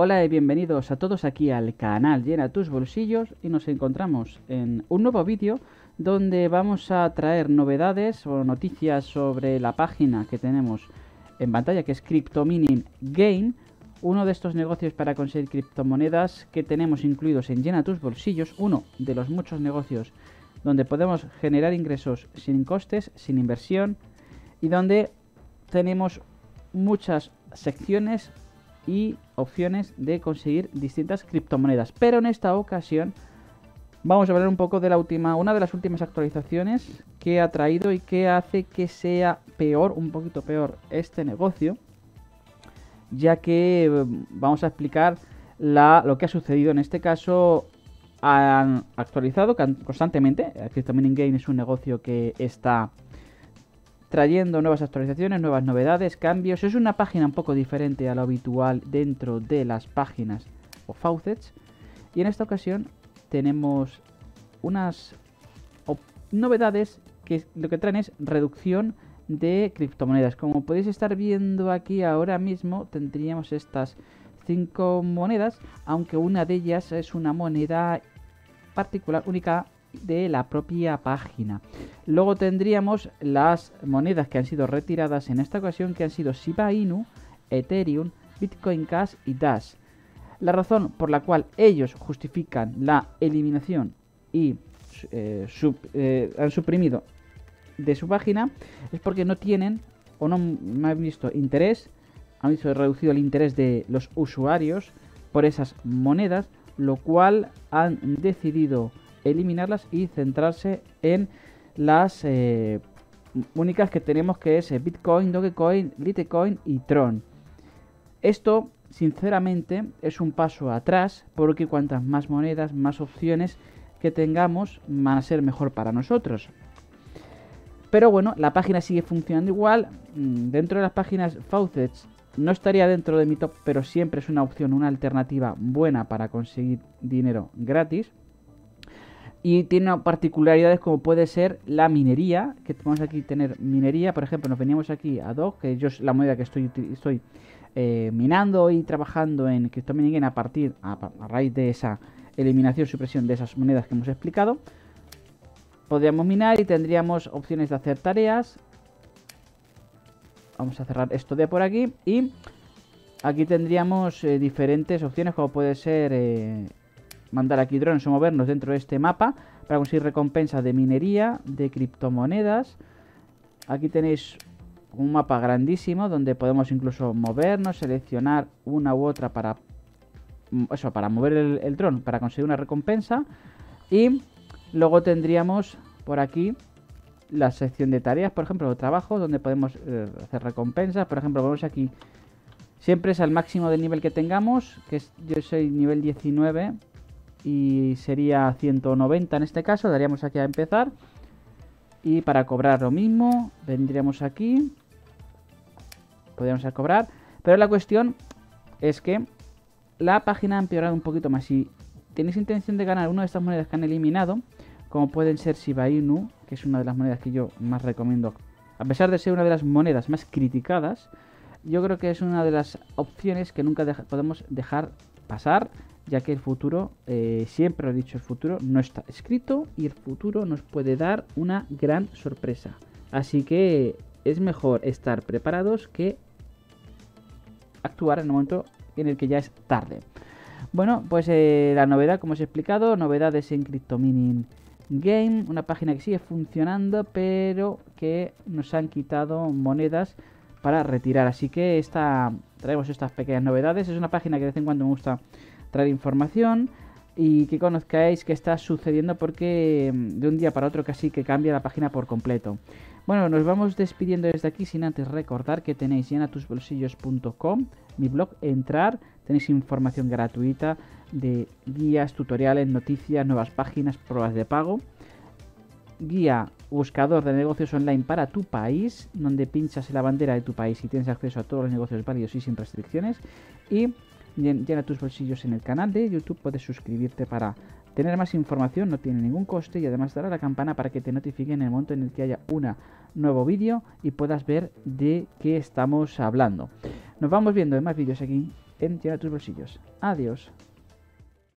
Hola y bienvenidos a todos aquí al canal Llena tus bolsillos y nos encontramos en un nuevo vídeo donde vamos a traer novedades o noticias sobre la página que tenemos en pantalla que es CryptoMining Gain, uno de estos negocios para conseguir criptomonedas que tenemos incluidos en Llena tus bolsillos, uno de los muchos negocios donde podemos generar ingresos sin costes, sin inversión y donde tenemos muchas secciones y opciones de conseguir distintas criptomonedas. Pero en esta ocasión vamos a hablar un poco de la última, una de las últimas actualizaciones que ha traído y que hace que sea peor, un poquito peor este negocio, ya que eh, vamos a explicar lo que ha sucedido. En este caso han actualizado constantemente. Crypto Game es un negocio que está trayendo nuevas actualizaciones, nuevas novedades, cambios. Es una página un poco diferente a lo habitual dentro de las páginas o faucets. Y en esta ocasión tenemos unas novedades que lo que traen es reducción de criptomonedas. Como podéis estar viendo aquí ahora mismo, tendríamos estas cinco monedas, aunque una de ellas es una moneda particular, única de la propia página. Luego tendríamos las monedas que han sido retiradas en esta ocasión, que han sido Shiba Inu, Ethereum, Bitcoin Cash y Dash. La razón por la cual ellos justifican la eliminación y eh, eh, han suprimido de su página es porque no tienen o no han visto interés, han visto reducido el interés de los usuarios por esas monedas, lo cual han decidido eliminarlas y centrarse en las eh, únicas que tenemos que es eh, Bitcoin, Dogecoin, Litecoin y Tron. Esto, sinceramente, es un paso atrás porque cuantas más monedas, más opciones que tengamos van a ser mejor para nosotros. Pero bueno, la página sigue funcionando igual. Mm, dentro de las páginas Faucets no estaría dentro de mi top, pero siempre es una opción, una alternativa buena para conseguir dinero gratis. Y tiene particularidades como puede ser la minería, que vamos aquí tener minería, por ejemplo, nos veníamos aquí a DOG, que yo es la moneda que estoy, estoy eh, minando y trabajando en CryptoMining a partir, a, raíz de esa eliminación, supresión de esas monedas que hemos explicado. Podríamos minar y tendríamos opciones de hacer tareas. Vamos a cerrar esto de por aquí y aquí tendríamos eh, diferentes opciones como puede ser eh, mandar aquí drones o movernos dentro de este mapa para conseguir recompensas de minería, de criptomonedas. Aquí tenéis un mapa grandísimo donde podemos incluso movernos, seleccionar una u otra para mm, eso, para mover el, dron, para conseguir una recompensa. Y luego tendríamos por aquí la sección de tareas, por ejemplo, de trabajo, donde podemos eh, hacer recompensas. Por ejemplo, vamos aquí. Siempre es al máximo del nivel que tengamos, que es, yo soy nivel 19 y sería 190 en este caso, daríamos aquí a empezar. Y para cobrar lo mismo, vendríamos aquí. Podríamos cobrar, pero la cuestión es que la página ha empeorado un poquito más, si tenéis intención de ganar una de estas monedas que han eliminado, como pueden ser Shiba Inu, que es una de las monedas que yo más recomiendo, a pesar de ser una de las monedas más criticadas, yo creo que es una de las opciones que nunca podemos dejar pasar ya que el futuro, eh, siempre lo he dicho, el futuro no está escrito y el futuro nos puede dar una gran sorpresa. Así que es mejor estar preparados que actuar en el momento en el que ya es tarde. Bueno, pues eh, la novedad, como os he explicado, novedades en CryptoMining Game, una página que sigue funcionando, pero que nos han quitado monedas para retirar. Así que esta, traemos estas pequeñas novedades. Es una página que de vez en cuando me gusta traer información y que conozcáis qué está sucediendo porque mm, de un día para otro casi que cambia la página por completo. Bueno, nos vamos despidiendo desde aquí sin antes recordar que tenéis llenatusbolsillos.com, mi blog, entrar, tenéis información gratuita de guías, tutoriales, noticias, nuevas páginas, pruebas de pago, guía buscador de negocios online para tu país, donde pinchas en la bandera de tu país y tienes acceso a todos los negocios válidos y sin restricciones y llena tus bolsillos en el canal de YouTube, puedes suscribirte para tener más información, no tiene ningún coste y además dará la campana para que te notifiquen en el momento en el que haya un nuevo vídeo y puedas ver de qué estamos hablando. Nos vamos viendo en más vídeos aquí en Llena tus bolsillos. Adiós.